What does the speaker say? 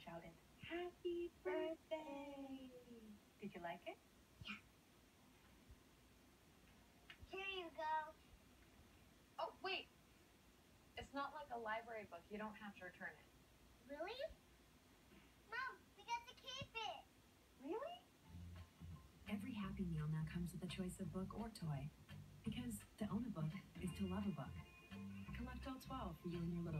shouted, Happy birthday! Did you like it? Yeah. Here you go. Oh, wait. It's not like a library book. You don't have to return it. Really? Mom, we got to keep it. Really? Every Happy Meal now comes with a choice of book or toy. Because to own a book is to love a book. Collect all 12 for you and your little.